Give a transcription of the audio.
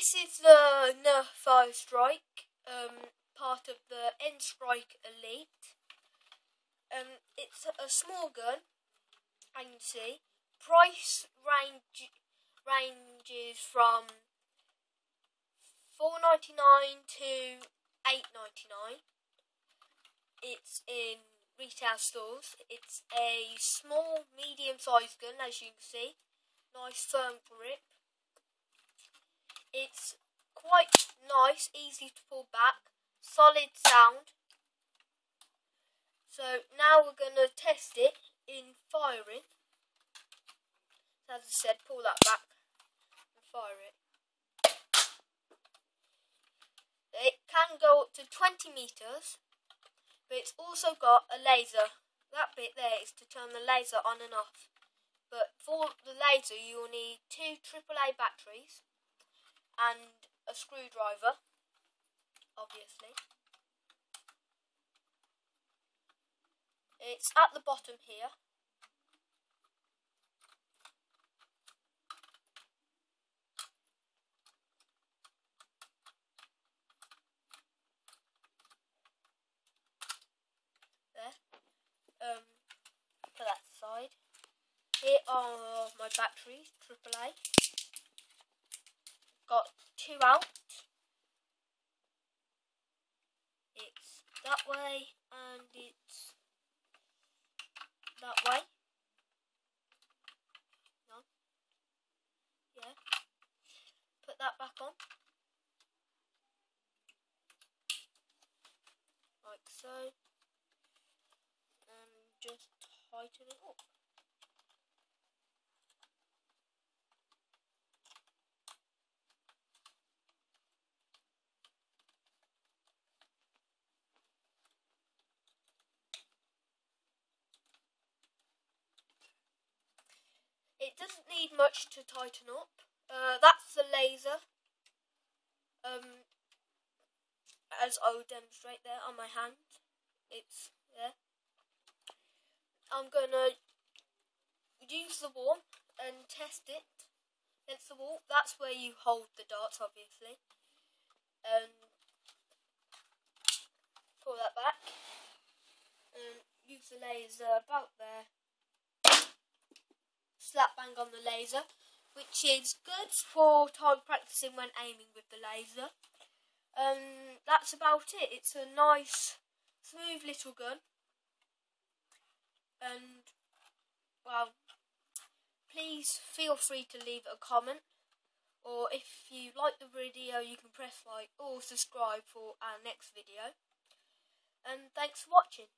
this is the Nerf Firestrike, um, part of the N Strike Elite. Um, it's a small gun, and you see, price range ranges from four ninety nine to eight ninety nine. It's in retail stores. It's a small, medium-sized gun, as you can see. Nice firm grip. It's quite nice, easy to pull back, solid sound. So now we're going to test it in firing. As I said, pull that back and fire it. It can go up to 20 metres, but it's also got a laser. That bit there is to turn the laser on and off. But for the laser, you will need two AAA batteries and a screwdriver, obviously. It's at the bottom here. um, for that side. Here are my batteries, AAA. Got two out. It's that way and it's that way. No. Yeah. Put that back on. Like so And just tighten it up. Doesn't need much to tighten up. Uh, that's the laser. Um, as I will demonstrate there on my hand. It's there. I'm gonna use the wall and test it against the wall. That's where you hold the darts, obviously. And pull that back and use the laser about there. Bang on the laser, which is good for time practicing when aiming with the laser. Um, that's about it. It's a nice, smooth little gun and well please feel free to leave a comment or if you like the video you can press like or subscribe for our next video and thanks for watching